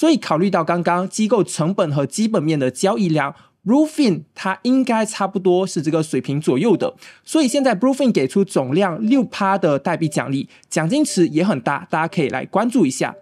所以考虑到刚刚机构成本和基本面的交易量。，Roofin 它应该差不多是这个水平左右的，所以现在 Roofin 给出总量六趴的代币奖励，奖金池也很大，大家可以来关注一下。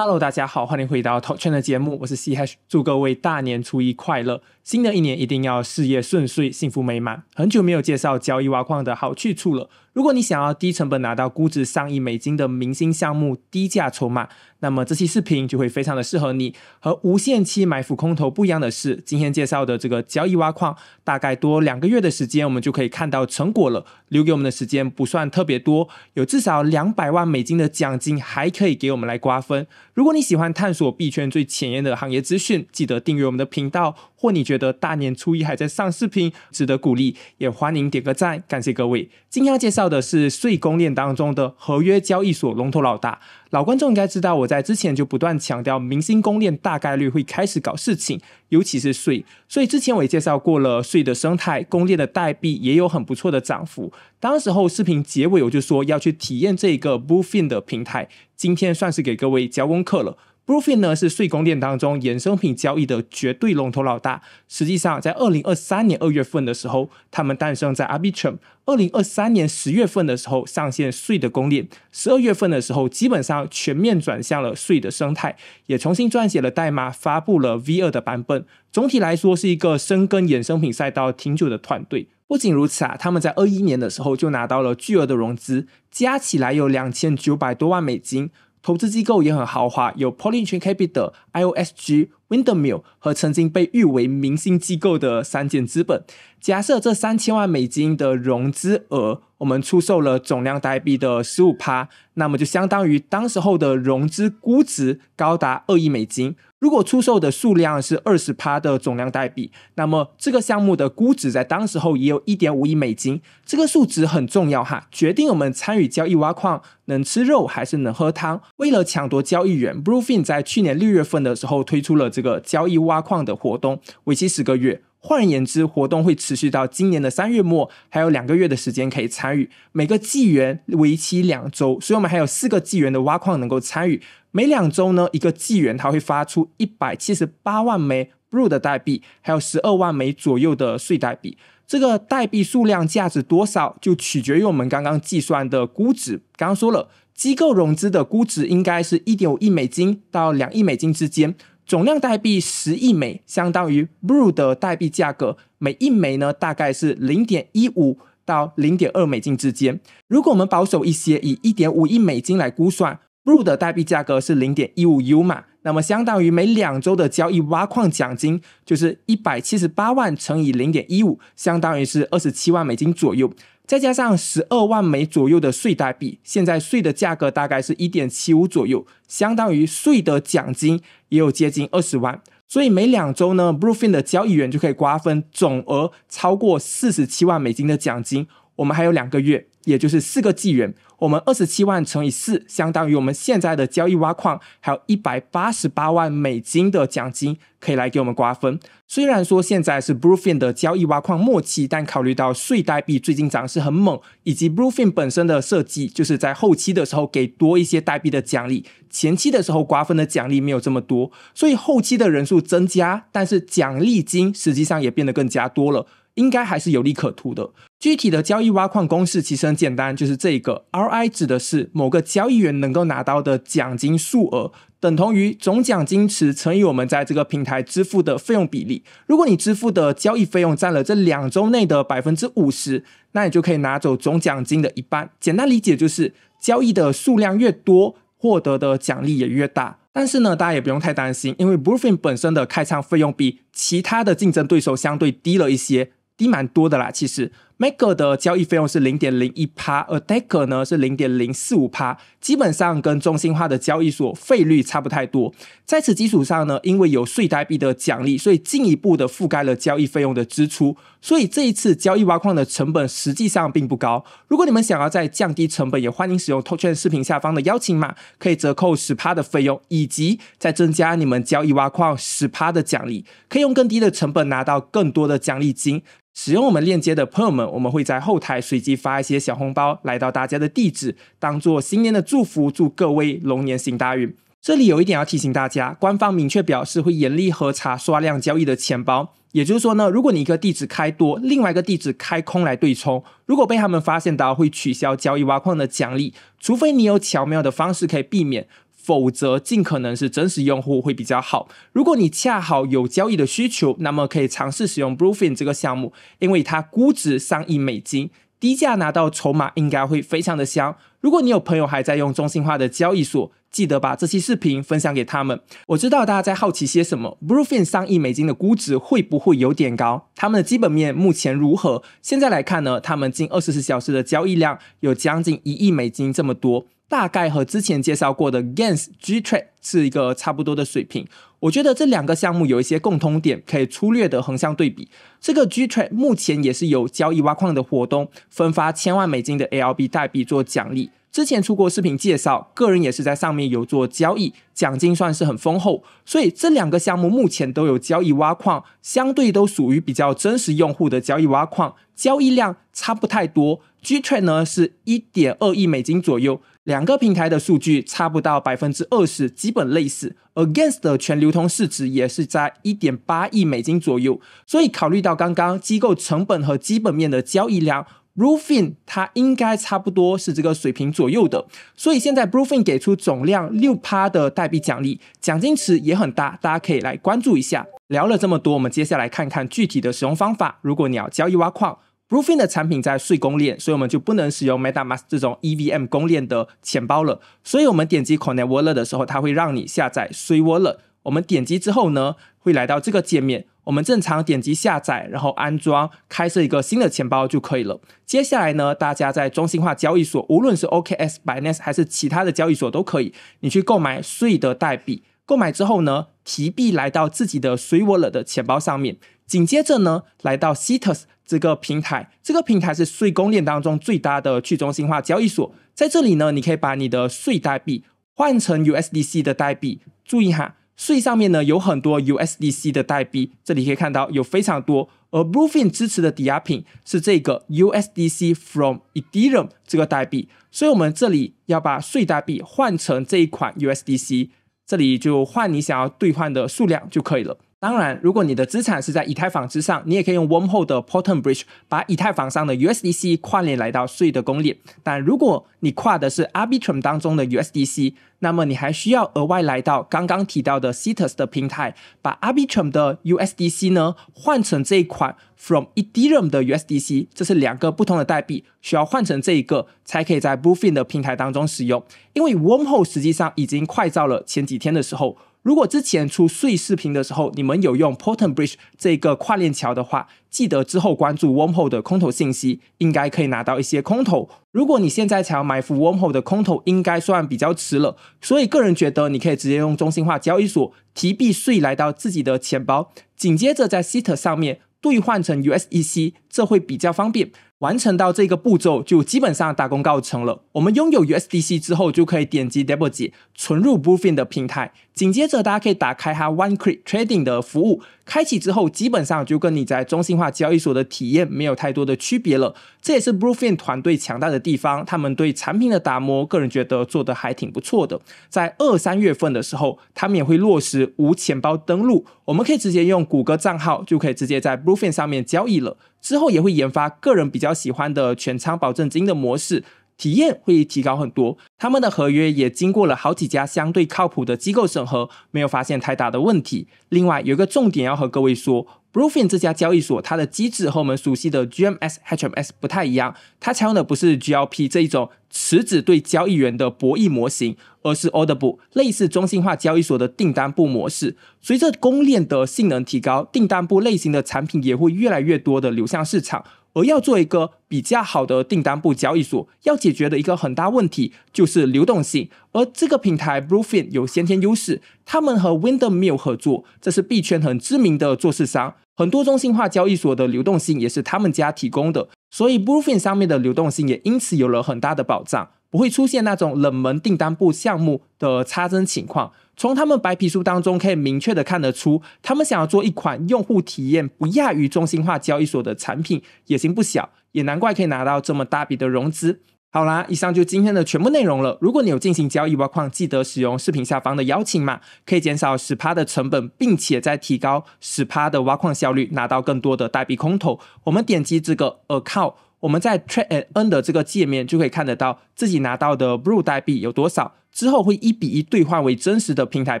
Hello，大家好，欢迎回到 Talk 圈的节目，我是 C Hash，祝各位大年初一快乐，新的一年一定要事业顺遂，幸福美满。很久没有介绍交易挖矿的好去处了。如果你想要低成本拿到估值上亿美金的明星项目低价筹码，那么这期视频就会非常的适合你。和无限期埋伏空头不一样的是，今天介绍的这个交易挖矿，大概多两个月的时间，我们就可以看到成果了。留给我们的时间不算特别多，有至少两百万美金的奖金，还可以给我们来瓜分。如果你喜欢探索币圈最前沿的行业资讯，记得订阅我们的频道。或你觉得大年初一还在上视频，值得鼓励，也欢迎点个赞，感谢各位。今天要介绍的是税公链当中的合约交易所龙头老大。老观众应该知道，我在之前就不断强调，明星公链大概率会开始搞事情，尤其是税。所以之前我也介绍过了，税的生态，公链的代币也有很不错的涨幅。当时候视频结尾我就说要去体验这个 b o o f i n 的平台，今天算是给各位交功课了。B r u f i n 呢是税公链当中衍生品交易的绝对龙头老大。实际上，在二零二三年二月份的时候，他们诞生在 Arbitrum。二零二三年十月份的时候，上线税的公链。十二月份的时候，基本上全面转向了税的生态，也重新撰写了代码，发布了 V 二的版本。总体来说，是一个深耕衍生品赛道挺久的团队。不仅如此啊，他们在二一年的时候就拿到了巨额的融资，加起来有两千九百多万美金。投资机构也很豪华，有 Polychain Capital、IOSG、Windmill 和曾经被誉为明星机构的三箭资本。假设这三千万美金的融资额，我们出售了总量代币的十五趴，那么就相当于当时候的融资估值高达二亿美金。如果出售的数量是二十趴的总量代币，那么这个项目的估值在当时候也有一点五亿美金。这个数值很重要哈，决定我们参与交易挖矿能吃肉还是能喝汤。为了抢夺交易员 b r u f i n 在去年六月份的时候推出了这个交易挖矿的活动，为期十个月。换言之，活动会持续到今年的三月末，还有两个月的时间可以参与。每个纪元为期两周，所以我们还有四个纪元的挖矿能够参与。每两周呢，一个纪元它会发出一百七十八万枚 Blue 的代币，还有十二万枚左右的税代币。这个代币数量价值多少，就取决于我们刚刚计算的估值。刚刚说了，机构融资的估值应该是一点五亿美金到两亿美金之间。总量代币十亿枚，相当于 Blue 的代币价格，每一枚呢大概是零点一五到零点二美金之间。如果我们保守一些，以一点五亿美金来估算，Blue 的代币价格是零点一五 U 嘛，那么相当于每两周的交易挖矿奖金就是一百七十八万乘以零点一五，相当于是二十七万美金左右。再加上十二万美左右的税代币，现在税的价格大概是一点七五左右，相当于税的奖金也有接近二十万。所以每两周呢，Bluefin 的交易员就可以瓜分总额超过四十七万美金的奖金。我们还有两个月，也就是四个纪元。我们二十七万乘以四，相当于我们现在的交易挖矿还有一百八十八万美金的奖金可以来给我们瓜分。虽然说现在是 Bluefin 的交易挖矿末期，但考虑到税代币最近涨势很猛，以及 Bluefin 本身的设计，就是在后期的时候给多一些代币的奖励，前期的时候瓜分的奖励没有这么多，所以后期的人数增加，但是奖励金实际上也变得更加多了。应该还是有利可图的。具体的交易挖矿公式其实很简单，就是这个 RI 指的是某个交易员能够拿到的奖金数额，等同于总奖金池乘以我们在这个平台支付的费用比例。如果你支付的交易费用占了这两周内的百分之五十，那你就可以拿走总奖金的一半。简单理解就是交易的数量越多，获得的奖励也越大。但是呢，大家也不用太担心，因为 Bluefin 本身的开仓费用比其他的竞争对手相对低了一些。低蛮多的啦，其实 Maker 的交易费用是零点零一趴，而 Decker 呢是零点零四五趴，基本上跟中心化的交易所费率差不太多。在此基础上呢，因为有税代币的奖励，所以进一步的覆盖了交易费用的支出。所以这一次交易挖矿的成本实际上并不高。如果你们想要再降低成本，也欢迎使用 Token 视频下方的邀请码，可以折扣十趴的费用，以及再增加你们交易挖矿十趴的奖励，可以用更低的成本拿到更多的奖励金。使用我们链接的朋友们，我们会在后台随机发一些小红包来到大家的地址，当做新年的祝福，祝各位龙年行大运。这里有一点要提醒大家，官方明确表示会严厉核查刷量交易的钱包。也就是说呢，如果你一个地址开多，另外一个地址开空来对冲，如果被他们发现到，会取消交易挖矿的奖励。除非你有巧妙的方式可以避免，否则尽可能是真实用户会比较好。如果你恰好有交易的需求，那么可以尝试使用 Bluefin 这个项目，因为它估值上亿美金。低价拿到筹码应该会非常的香。如果你有朋友还在用中心化的交易所，记得把这期视频分享给他们。我知道大家在好奇些什么，Bluefin 上亿美金的估值会不会有点高？他们的基本面目前如何？现在来看呢，他们近二十四小时的交易量有将近一亿美金这么多。大概和之前介绍过的 Gans G Trade 是一个差不多的水平。我觉得这两个项目有一些共通点，可以粗略的横向对比。这个 G Trade 目前也是有交易挖矿的活动，分发千万美金的 ALB 代币做奖励。之前出过视频介绍，个人也是在上面有做交易，奖金算是很丰厚。所以这两个项目目前都有交易挖矿，相对都属于比较真实用户的交易挖矿，交易量差不太多。G Trade 呢是一点二亿美金左右。两个平台的数据差不到百分之二十，基本类似。Against 的全流通市值也是在一点八亿美金左右，所以考虑到刚刚机构成本和基本面的交易量，Bluefin 它应该差不多是这个水平左右的。所以现在 Bluefin 给出总量六趴的代币奖励，奖金池也很大，大家可以来关注一下。聊了这么多，我们接下来看看具体的使用方法。如果你要交易挖矿。Bluefin 的产品在税公链，所以我们就不能使用 MetaMask 这种 EVM 公链的钱包了。所以我们点击 Connect Wallet 的时候，它会让你下载税 Wallet。我们点击之后呢，会来到这个界面。我们正常点击下载，然后安装，开设一个新的钱包就可以了。接下来呢，大家在中心化交易所，无论是 OKS、Binance 还是其他的交易所都可以，你去购买税的代币。购买之后呢，提币来到自己的税 Wallet 的钱包上面。紧接着呢，来到 Citus。这个平台，这个平台是税公链当中最大的去中心化交易所。在这里呢，你可以把你的税代币换成 USDC 的代币。注意哈，税上面呢有很多 USDC 的代币，这里可以看到有非常多。而 Bluefin 支持的抵押品是这个 USDC from Ethereum 这个代币，所以我们这里要把税代币换成这一款 USDC，这里就换你想要兑换的数量就可以了。当然，如果你的资产是在以太坊之上，你也可以用 Wormhole 的 Porton Bridge 把以太坊上的 USDC 跨链来到税的公链。但如果你跨的是 Arbitrum 当中的 USDC，那么你还需要额外来到刚刚提到的 Citus 的平台，把 Arbitrum 的 USDC 呢换成这一款 From Ethereum 的 USDC，这是两个不同的代币，需要换成这一个才可以在 b o o f i n 的平台当中使用。因为 Wormhole 实际上已经快到了前几天的时候。如果之前出税视频的时候，你们有用 Porton Bridge 这个跨链桥的话，记得之后关注 Wormhole 的空投信息，应该可以拿到一些空投。如果你现在才要埋伏 Wormhole 的空投，应该算比较迟了。所以个人觉得，你可以直接用中心化交易所提币税来到自己的钱包，紧接着在 Cit 上面兑换成 USDC，这会比较方便。完成到这个步骤，就基本上大功告成了。我们拥有 USDC 之后，就可以点击 Deposit 存入 Bluefin 的平台。紧接着，大家可以打开它 One Click Trading 的服务，开启之后，基本上就跟你在中心化交易所的体验没有太多的区别了。这也是 Bluefin 团队强大的地方，他们对产品的打磨，个人觉得做的还挺不错的。在二三月份的时候，他们也会落实无钱包登录，我们可以直接用谷歌账号就可以直接在 Bluefin 上面交易了。之后也会研发个人比较喜欢的全仓保证金的模式，体验会提高很多。他们的合约也经过了好几家相对靠谱的机构审核，没有发现太大的问题。另外有一个重点要和各位说。Bluefin 这家交易所，它的机制和我们熟悉的 GMS、HMS 不太一样。它采用的不是 GLP 这一种池子对交易员的博弈模型，而是 Order Book，类似中心化交易所的订单部模式。随着公链的性能提高，订单部类型的产品也会越来越多的流向市场。而要做一个比较好的订单部交易所，要解决的一个很大问题就是流动性。而这个平台 Bluefin 有先天优势，他们和 Windmill 合作，这是币圈很知名的做市商，很多中心化交易所的流动性也是他们家提供的，所以 Bluefin 上面的流动性也因此有了很大的保障。不会出现那种冷门订单部项目的插针情况。从他们白皮书当中可以明确的看得出，他们想要做一款用户体验不亚于中心化交易所的产品，野心不小，也难怪可以拿到这么大笔的融资。好啦，以上就今天的全部内容了。如果你有进行交易挖矿，记得使用视频下方的邀请码，可以减少十趴的成本，并且再提高十趴的挖矿效率，拿到更多的代币空投。我们点击这个 account。我们在 Trade and Earn 的这个界面就可以看得到自己拿到的 Blue 代币有多少，之后会一比一兑换为真实的平台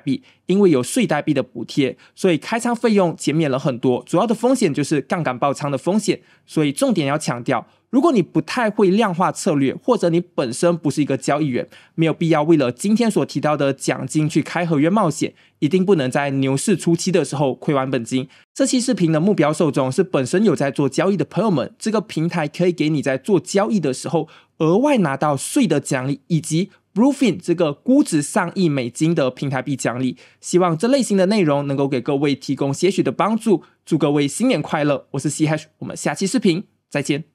币。因为有税代币的补贴，所以开仓费用减免了很多。主要的风险就是杠杆爆仓的风险。所以重点要强调，如果你不太会量化策略，或者你本身不是一个交易员，没有必要为了今天所提到的奖金去开合约冒险。一定不能在牛市初期的时候亏完本金。这期视频的目标受众是本身有在做交易的朋友们，这个平台可以给你在做交易的时候额外拿到税的奖励，以及 Roufin 这个估值上亿美金的平台币奖励。希望这类型的内容能够给各位提供些许的帮助。祝各位新年快乐！我是 C Hash，我们下期视频再见。